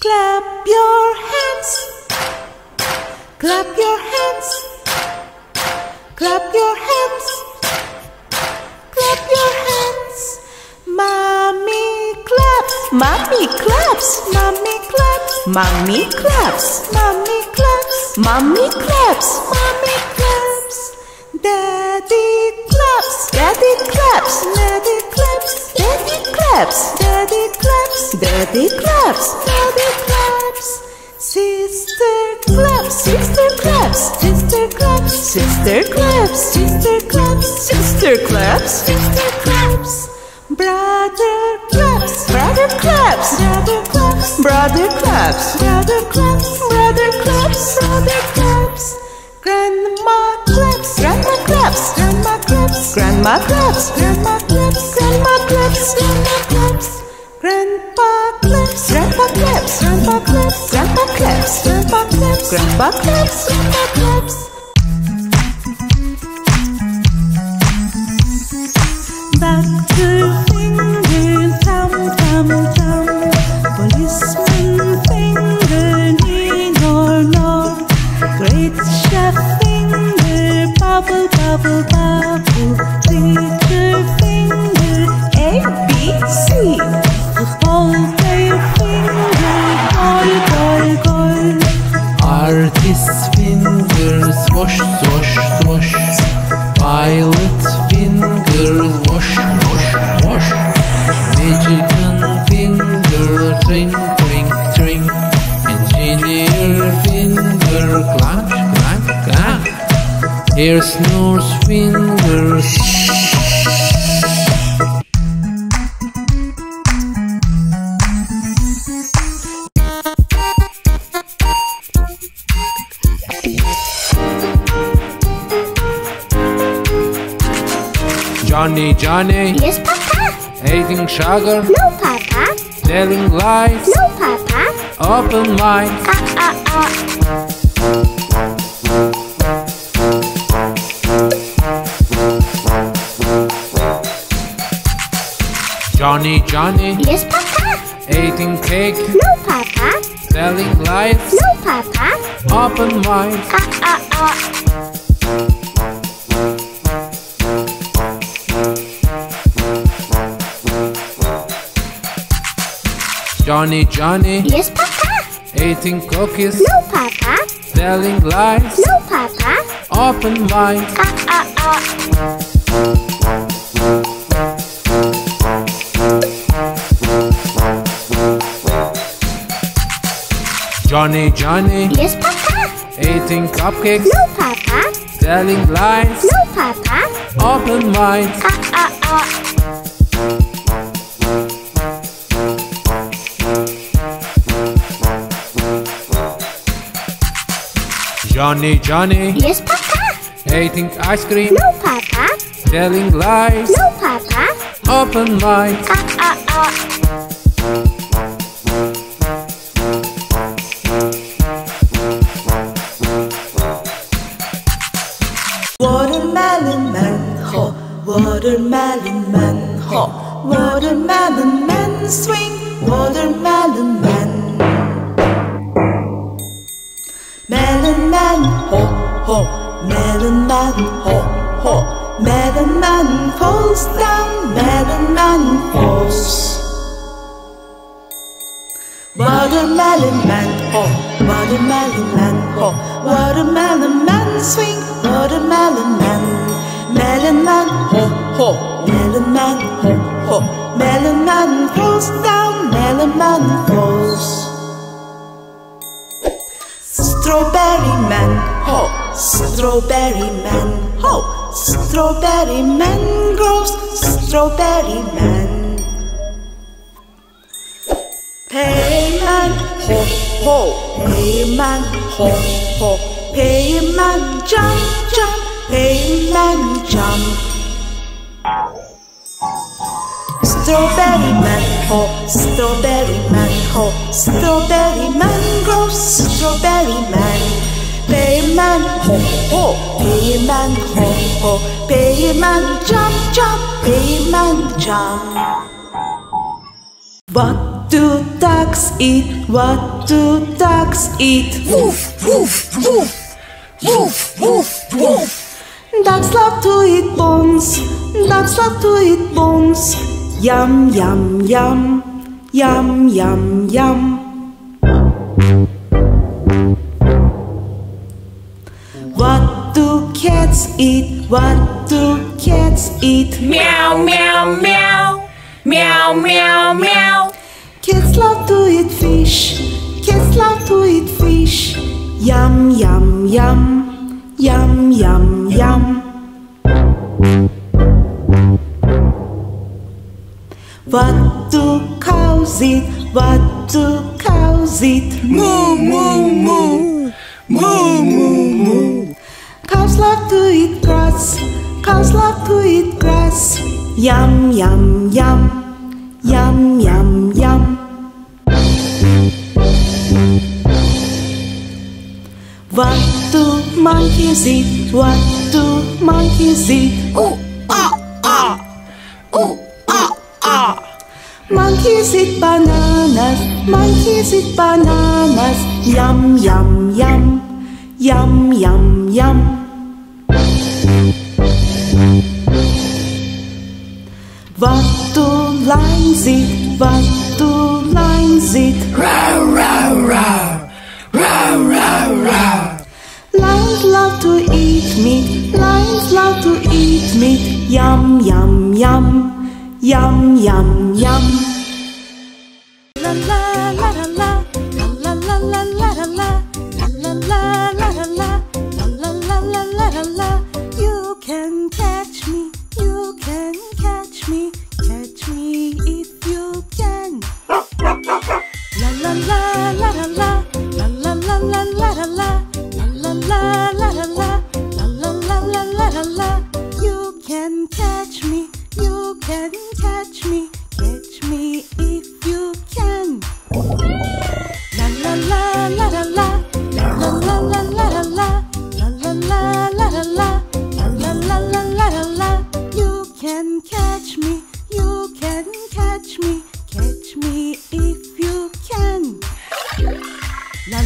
Clap your hands. Clap your hands. Clap your hands. Clap your hands. Mommy claps. Mommy claps. Mommy claps. Mommy claps. Mommy claps. Mommy claps. Daddy claps. Daddy claps. Sister claps. Sister claps. Sister claps. Sister claps. Sister claps. Sister claps. Sister claps. Brother claps. Brother claps. Brother claps. Brother claps. Brother claps. Brother claps. Brother claps. Grandma claps. Grandma claps. Grandma claps. Grandma claps. Grandma claps. Grandma claps. Grandma claps. Grandpa claps. Grandpa claps. Grandpa claps. Grandpa claps. Grandpa claps. Grandpa claps. Grandpa claps. Doctor finger, tum tum tum. Policeman finger, nee nor nor. Great chef finger, bubble bubble bubble. Teacher fingers, swash, swash, swash. Pilot fingers, wash, wash, wash. Magician finger, tring, tring, tring. Engineer finger, clank, clank, clank. Hair snores finger, Johnny, Johnny, Yes, Papa. eating sugar, No, Papa. telling lies, No, Papa. open mind. Ah, ah, ah. Johnny, Johnny, Yes, Papa. eating cake, No, Papa. telling lies, No, Papa. open mind. Ah, ah, ah. Johnny, Johnny, Yes, Papa. eating cookies, No, Papa. telling lies, No, Papa. open mind. Ah, ah, ah. Johnny, Johnny, Yes, Papa. eating cupcakes, No, Papa. telling lies, No, Papa. open mind. Ah, ah, ah. Johnny, Johnny, Yes, Papa. eating ice cream, No, Papa. telling lies, No, Papa. open mind. Ah, ah, ah. Watermelon man, ho, watermelon man, ho, watermelon man, swing, watermelon man. Ho, melon man, ho, ho, melon man falls down, melon man falls. Watermelon man, ho, watermelon man, ho, watermelon man, swing, watermelon man, melon man, ho, ho, melon man, ho, ho, melon man falls down, melon man falls. Strawberry man, ho, strawberry man, ho, strawberry man grows, strawberry man. Payman, ho, ho, payman, ho, ho, payman, jump, jump, payman, jump. Strawberry man, ho, strawberry man, ho, strawberry man grows, strawberry man. Ho, payman, ho, ho, payman, jump, jump, payman, jump. What do ducks eat? What do ducks eat? Woof, woof, woof. Woof, woof, woof. Ducks love to eat bones. Ducks love to eat bones. Yum, yum, yum. Yum, yum, yum. Eat? What do cats eat? Meow, meow, meow. Meow, meow, meow. Kids love to eat fish. Kids love to eat fish. Yum, yum, yum. Yum, yum, yum. What do cows eat? What do cows eat? Moo, moo. Moo, moo, moo. Grass. Cows love to eat grass. Yum, yum, yum. Yum, yum, yum. What do monkeys eat? What do monkeys eat? Ooh, ah, ah. Ooh, ah, ah. Monkeys eat bananas. Monkeys eat bananas. Yum, yum, yum. Yum, yum, yum. What do lions eat? What do lions eat? Row, row, row. Row, row, row. Lions love to eat meat. Lions love to eat meat. Yum, yum, yum. Yum, yum, yum.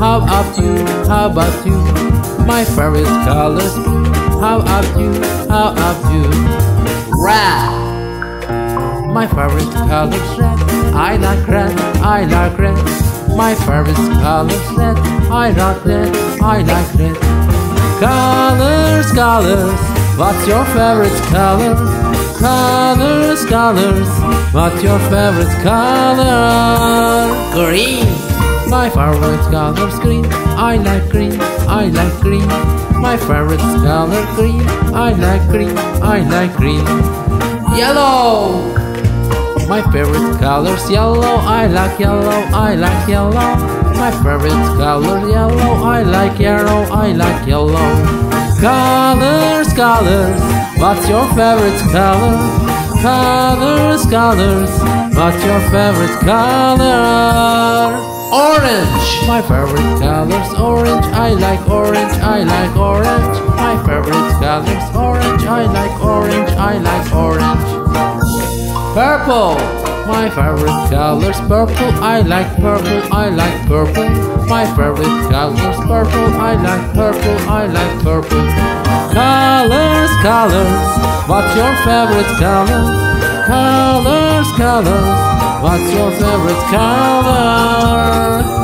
How about you? How about you? My favorite colors. How about you? How about you? Red. My favorite colors red. I like red. I like red. My favorite colors red. I like red. I like red. Colors, colors. What's your favorite color? Colors, colors. What's your favorite color? Green. My favorite color's green. I like green. I like green. My favorite color green. I like green. I like green. Yellow. My favorite color's yellow. I like yellow. I like yellow. My favorite color yellow. I like yellow. I like yellow. Colors, colors. What's your favorite color? Colors, colors. What's your favorite color? Orange. My favorite color's orange. I like orange. I like orange. My favorite color's orange. I like orange. I like orange. Purple. My favorite color's purple. I like purple. I like purple. My favorite color's purple. I like purple. I like purple. Colors, colors. What's your favorite color? Colors, colors. What's your favorite color?